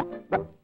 Thank you.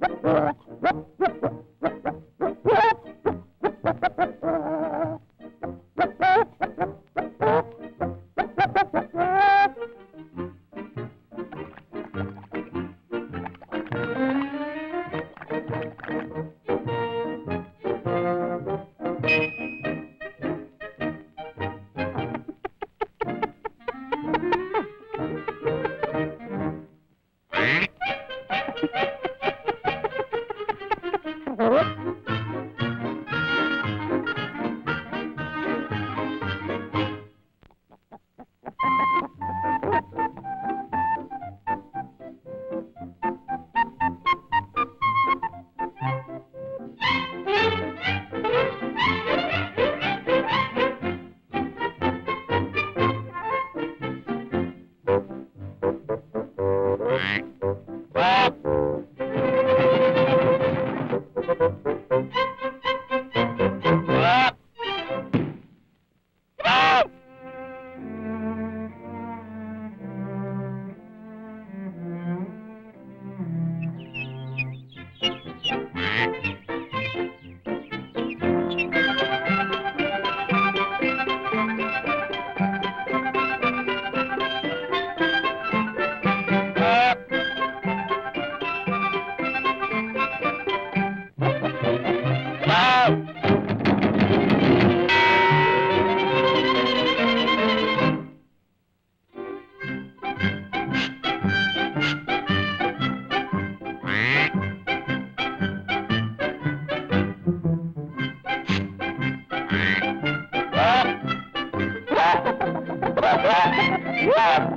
Yeah.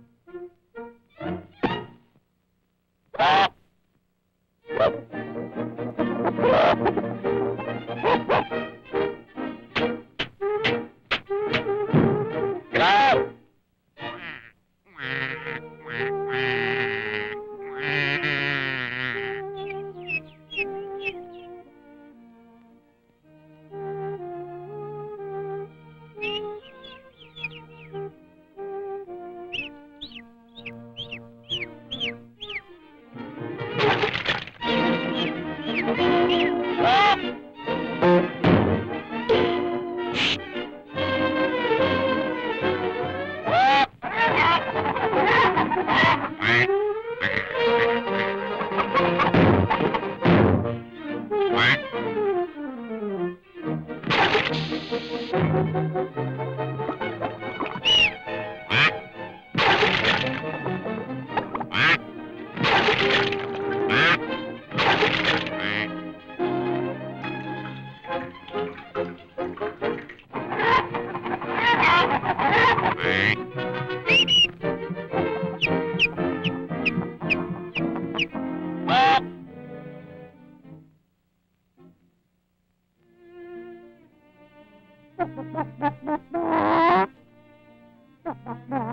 Ha ha ha ha!